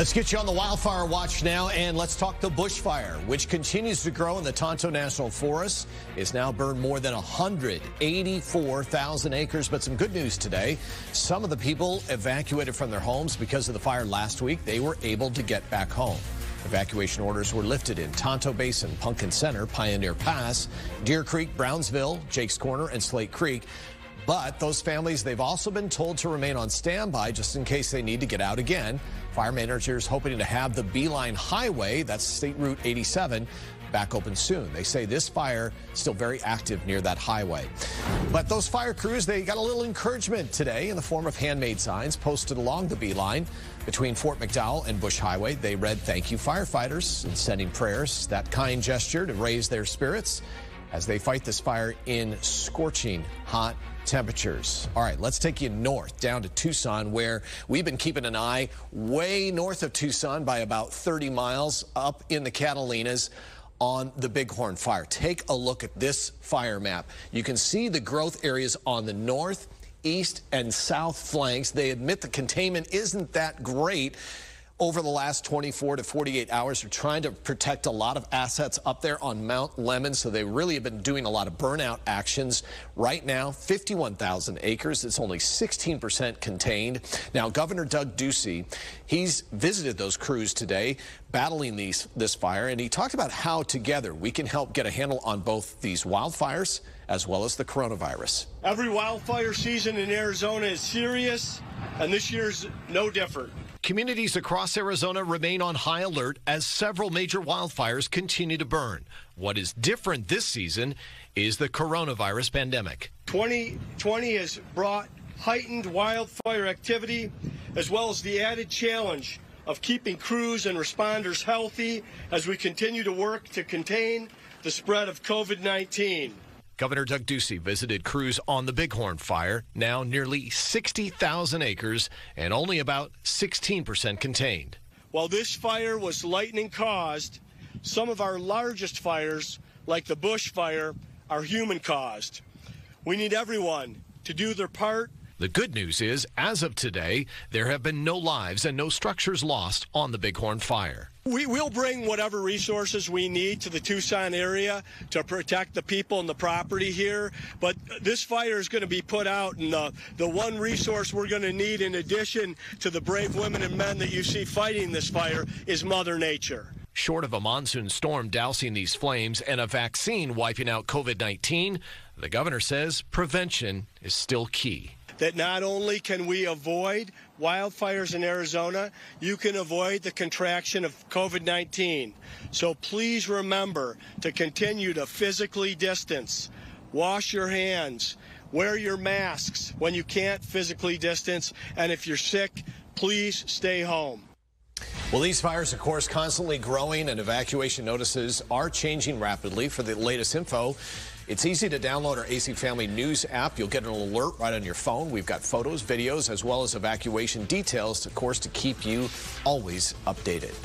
Let's get you on the wildfire watch now, and let's talk the bushfire, which continues to grow in the Tonto National Forest. It's now burned more than 184,000 acres, but some good news today. Some of the people evacuated from their homes because of the fire last week, they were able to get back home. Evacuation orders were lifted in Tonto Basin, Pumpkin Center, Pioneer Pass, Deer Creek, Brownsville, Jake's Corner, and Slate Creek. But those families, they've also been told to remain on standby just in case they need to get out again. Fire managers hoping to have the Beeline Highway, that's State Route 87, back open soon. They say this fire is still very active near that highway. But those fire crews, they got a little encouragement today in the form of handmade signs posted along the Beeline between Fort McDowell and Bush Highway. They read, thank you firefighters and sending prayers, that kind gesture to raise their spirits as they fight this fire in scorching hot temperatures. All right, let's take you north down to Tucson, where we've been keeping an eye way north of Tucson by about 30 miles up in the Catalinas on the Bighorn fire. Take a look at this fire map. You can see the growth areas on the north, east, and south flanks. They admit the containment isn't that great over the last 24 to 48 hours. They're trying to protect a lot of assets up there on Mount Lemmon, so they really have been doing a lot of burnout actions. Right now, 51,000 acres. It's only 16% contained. Now, Governor Doug Ducey, he's visited those crews today battling these, this fire, and he talked about how together we can help get a handle on both these wildfires as well as the coronavirus. Every wildfire season in Arizona is serious, and this year's no different. Communities across Arizona remain on high alert as several major wildfires continue to burn. What is different this season is the coronavirus pandemic. 2020 has brought heightened wildfire activity as well as the added challenge of keeping crews and responders healthy as we continue to work to contain the spread of COVID 19. Governor Doug Ducey visited crews on the Bighorn fire, now nearly 60,000 acres and only about 16% contained. While this fire was lightning caused, some of our largest fires, like the bush fire, are human caused. We need everyone to do their part the good news is, as of today, there have been no lives and no structures lost on the Bighorn fire. We will bring whatever resources we need to the Tucson area to protect the people and the property here. But this fire is going to be put out, and the, the one resource we're going to need, in addition to the brave women and men that you see fighting this fire, is Mother Nature. Short of a monsoon storm dousing these flames and a vaccine wiping out COVID 19, the governor says prevention is still key that not only can we avoid wildfires in Arizona, you can avoid the contraction of COVID 19. So please remember to continue to physically distance, wash your hands, wear your masks when you can't physically distance, and if you're sick, please stay home. Well, these fires, of course, constantly growing and evacuation notices are changing rapidly. For the latest info, it's easy to download our AZ Family News app. You'll get an alert right on your phone. We've got photos, videos, as well as evacuation details, of course, to keep you always updated.